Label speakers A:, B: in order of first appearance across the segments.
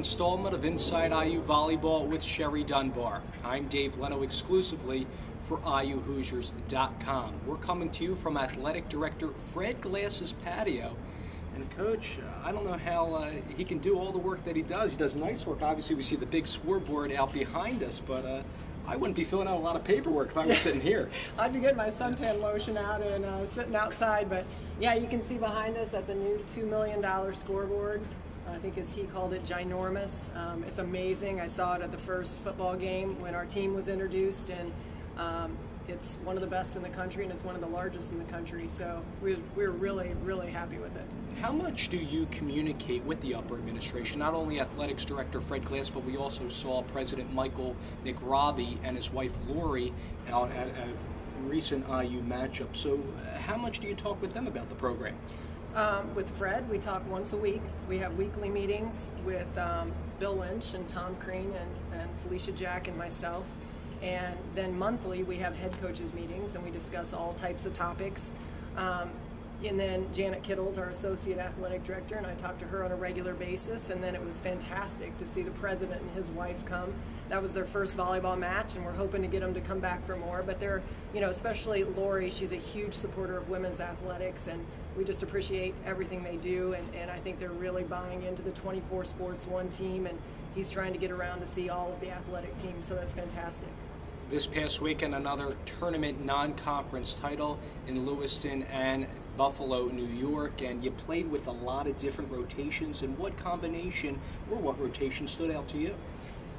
A: installment of Inside IU Volleyball with Sherry Dunbar. I'm Dave Leno exclusively for IUHoosiers.com. We're coming to you from Athletic Director Fred Glass's patio. And Coach, uh, I don't know how uh, he can do all the work that he does. He does nice work. Obviously, we see the big scoreboard out behind us, but uh, I wouldn't be filling out a lot of paperwork if I were sitting here.
B: I'd be getting my suntan lotion out and uh, sitting outside. But yeah, you can see behind us that's a new $2 million scoreboard. I think as he called it, ginormous. Um, it's amazing. I saw it at the first football game when our team was introduced, and um, it's one of the best in the country, and it's one of the largest in the country. So we're, we're really, really happy with it.
A: How much do you communicate with the upper administration? Not only athletics director Fred Glass, but we also saw President Michael McRobbie and his wife Lori out at a recent IU matchup. So, uh, how much do you talk with them about the program?
B: Um, with Fred, we talk once a week. We have weekly meetings with um, Bill Lynch and Tom Crean and, and Felicia Jack and myself. And then monthly, we have head coaches meetings and we discuss all types of topics. Um, and then Janet Kittles, our associate athletic director, and I talk to her on a regular basis. And then it was fantastic to see the president and his wife come. That was their first volleyball match, and we're hoping to get them to come back for more. But they're, you know, especially Lori, she's a huge supporter of women's athletics, and we just appreciate everything they do. And, and I think they're really buying into the 24 Sports One team, and he's trying to get around to see all of the athletic teams, so that's fantastic
A: this past weekend another tournament non-conference title in Lewiston and Buffalo, New York, and you played with a lot of different rotations. And what combination or what rotation stood out to you?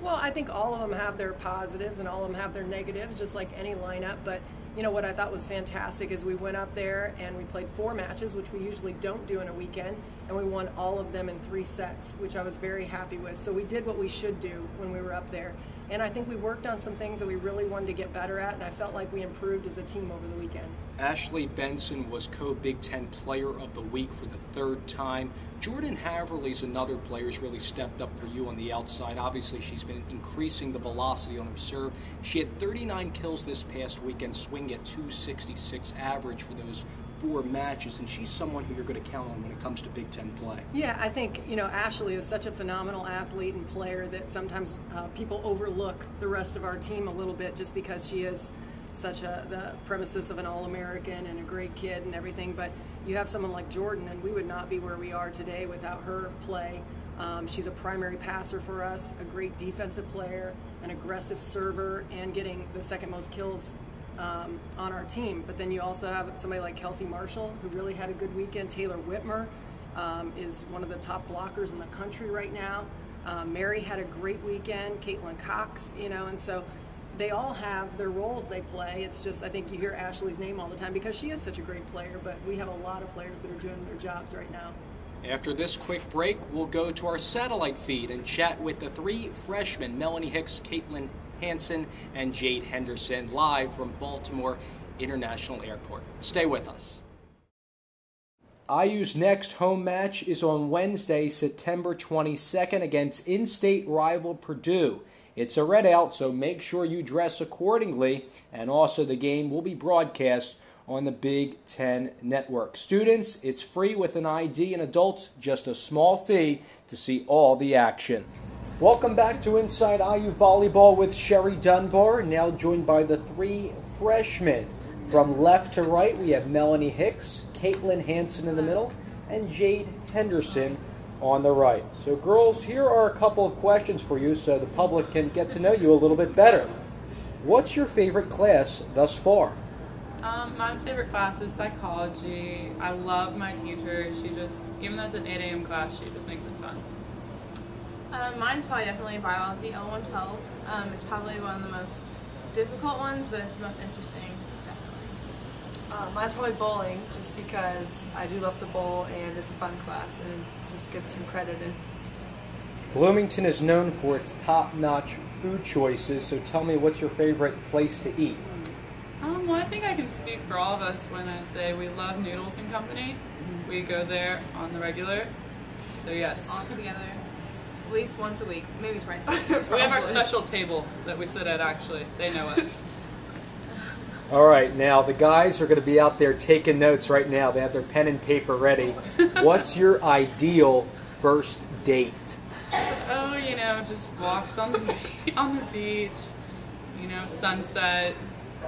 B: Well, I think all of them have their positives and all of them have their negatives, just like any lineup. But you know what I thought was fantastic is we went up there and we played four matches, which we usually don't do in a weekend, and we won all of them in three sets, which I was very happy with. So we did what we should do when we were up there. And I think we worked on some things that we really wanted to get better at, and I felt like we improved as a team over the weekend.
A: Ashley Benson was co Big Ten Player of the Week for the third time. Jordan Haverly's another player who's really stepped up for you on the outside. Obviously, she's been increasing the velocity on her serve. She had 39 kills this past weekend, swing at 266 average for those four matches, and she's someone who you're going to count on when it comes to Big Ten play.
B: Yeah, I think you know Ashley is such a phenomenal athlete and player that sometimes uh, people overlook the rest of our team a little bit just because she is such a the premises of an All-American and a great kid and everything. But you have someone like Jordan, and we would not be where we are today without her play. Um, she's a primary passer for us, a great defensive player, an aggressive server, and getting the second most kills um, on our team. But then you also have somebody like Kelsey Marshall, who really had a good weekend. Taylor Whitmer um, is one of the top blockers in the country right now. Um, Mary had a great weekend. Caitlin Cox, you know, and so they all have their roles they play. It's just I think you hear Ashley's name all the time because she is such a great player. But we have a lot of players that are doing their jobs right now.
A: After this quick break, we'll go to our satellite feed and chat with the three freshmen Melanie Hicks, Caitlin Hansen and Jade Henderson live from Baltimore International Airport. Stay with us. IU's next home match is on Wednesday, September 22nd against in state rival Purdue. It's a red out, so make sure you dress accordingly. And also, the game will be broadcast on the Big Ten Network. Students, it's free with an ID, and adults, just a small fee to see all the action. Welcome back to Inside IU Volleyball with Sherry Dunbar, now joined by the three freshmen. From left to right, we have Melanie Hicks, Caitlin Hansen in the middle, and Jade Henderson on the right. So, girls, here are a couple of questions for you so the public can get to know you a little bit better. What's your favorite class thus far?
C: Um, my favorite class is psychology. I love my teacher. She just, even though it's an 8 a.m. class, she just makes it fun.
D: Uh, mine's probably definitely biology, L112. Um, it's probably one of the most difficult ones, but it's the most interesting, definitely.
E: Uh, mine's probably bowling, just because I do love to bowl and it's a fun class and it just gets some credit in.
A: Bloomington is known for its top-notch food choices, so tell me what's your favorite place to eat?
C: Um, well, I think I can speak for all of us when I say we love Noodles and Company. We go there on the regular, so yes.
D: All together at least once a week, maybe twice.
C: we have our special table that we sit at. Actually, they know us.
A: All right, now the guys are going to be out there taking notes right now. They have their pen and paper ready. What's your ideal first date?
C: Oh you know, just walks on the on the beach. You know, sunset,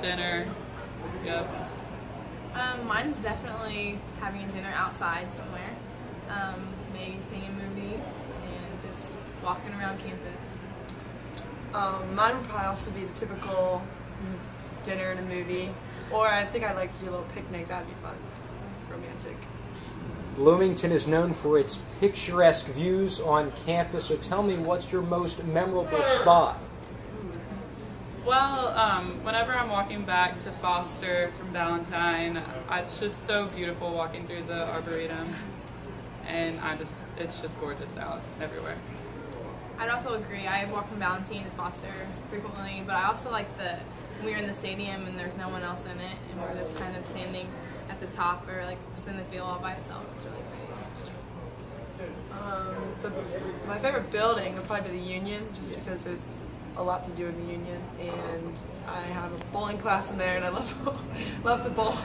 C: dinner. Yep.
D: Um, mine's definitely having a dinner outside somewhere. Um, maybe seeing a movie and just walking around campus.
E: Um, mine would probably also be the typical dinner and a movie, or I think I'd like to do a little picnic. That'd be fun, romantic.
A: Bloomington is known for its picturesque views on campus, so tell me what's your most memorable spot?
C: Well, um, whenever I'm walking back to Foster from Valentine, it's just so beautiful walking through the arboretum, and I just it's just gorgeous out everywhere.
D: I'd also agree. I walk from Valentine to Foster frequently, but I also like the when we're in the stadium and there's no one else in it, and we're just kind of standing at the top or like just in the field all by itself. It's really great.
E: Um, the, my favorite building would probably be the Union, just because there's a lot to do in the Union, and I have a bowling class in there, and I love love to bowl.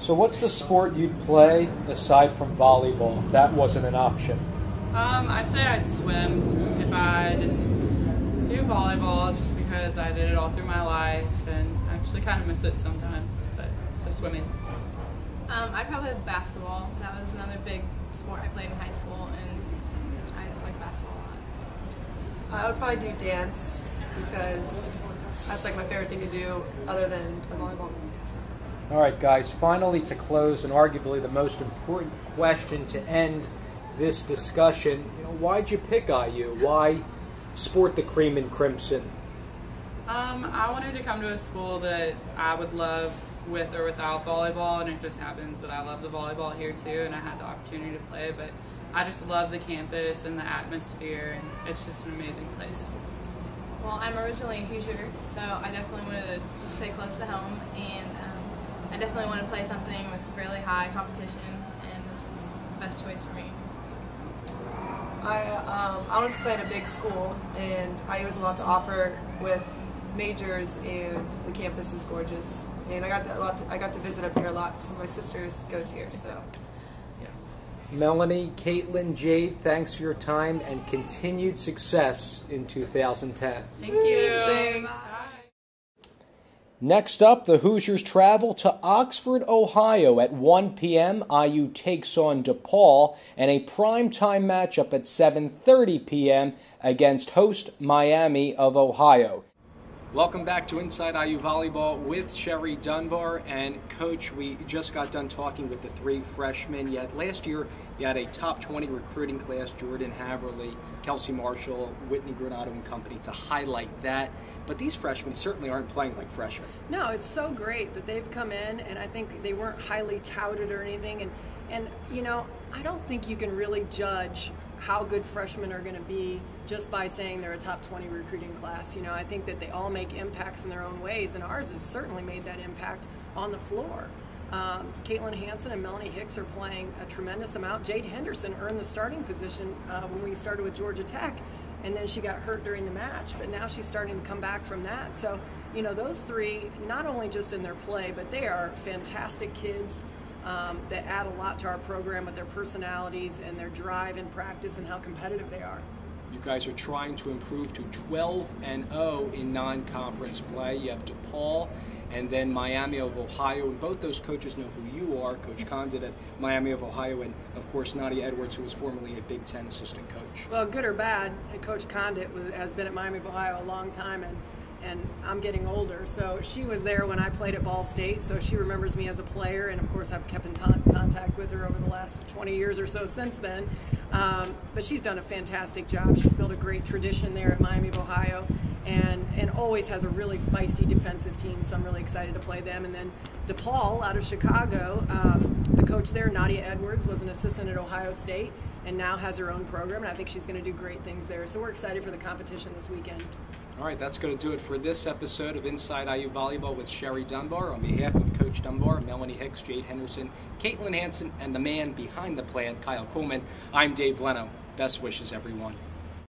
A: So, what's the sport you'd play aside from volleyball if that wasn't an option?
C: Um, I'd say I'd swim if I didn't do volleyball, just because I did it all through my life, and I actually kind of miss it sometimes. But so swimming.
D: Um, I'd probably have basketball. That was another big sport I played in high school, and I just like basketball a lot.
E: I would probably do dance because that's like my favorite thing to do, other than play volleyball. So.
A: All right, guys, finally to close, and arguably the most important question to end this discussion. You know, why'd you pick IU? Why sport the cream and crimson?
C: Um, I wanted to come to a school that I would love with or without volleyball, and it just happens that I love the volleyball here too, and I had the opportunity to play. But I just love the campus and the atmosphere, and it's just an amazing place.
D: Well, I'm originally a Hoosier, so I definitely wanted to stay close to home, and um, I definitely want to play something with really high competition, and this is the best choice for me.
E: I um, I wanted to play at a big school, and IU has a lot to offer with majors, and the campus is gorgeous. And I got to, a lot. To, I got to visit up here a lot since my sisters goes here. So, yeah.
A: Melanie, Caitlin, Jade, thanks for your time and continued success in 2010.
C: Thank you.
E: Thanks.
C: Bye.
A: Next up, the Hoosiers travel to Oxford, Ohio at 1 p.m. IU takes on DePaul and a primetime matchup at 7:30 p.m. against host Miami of Ohio. Welcome back to Inside IU Volleyball with Sherry Dunbar and Coach. We just got done talking with the three freshmen. Yet last year you had a top 20 recruiting class: Jordan Haverly, Kelsey Marshall, Whitney Granado and company to highlight that. But these freshmen certainly aren't playing like freshmen.
B: No, it's so great that they've come in, and I think they weren't highly touted or anything. And and you know, I don't think you can really judge how good freshmen are going to be just by saying they're a top 20 recruiting class. You know, I think that they all make impacts in their own ways, and ours has certainly made that impact on the floor. Um, Caitlin Hansen and Melanie Hicks are playing a tremendous amount. Jade Henderson earned the starting position uh, when we started with Georgia Tech, and then she got hurt during the match, but now she's starting to come back from that. So, you know, those three, not only just in their play, but they are fantastic kids um, that add a lot to our program with their personalities and their drive and practice and how competitive they are.
A: You guys are trying to improve to 12 and 0 in non-conference play. You have DePaul and then Miami of Ohio, and both those coaches know who you are. Coach Condit at Miami of Ohio, and of course Nadia Edwards, who was formerly a Big Ten assistant coach.
B: Well, good or bad, Coach Condit has been at Miami of Ohio a long time, and and I'm getting older. So she was there when I played at Ball State, so she remembers me as a player, and of course I've kept in contact with her over the last 20 years or so since then. Um, but she's done a fantastic job. She's built a great tradition there at Miami of Ohio, and and always has a really feisty defensive team. So I'm really excited to play them. And then DePaul out of Chicago, um, the coach there, Nadia Edwards, was an assistant at Ohio State. And now has her own program, and I think she's going to do great things there. So we're excited for the competition this weekend.
A: All right, that's going to do it for this episode of Inside IU Volleyball with Sherry Dunbar. On behalf of Coach Dunbar, Melanie Hicks, Jade Henderson, Caitlin Hansen, and the man behind the plan, Kyle Coleman, I'm Dave Leno. Best wishes, everyone.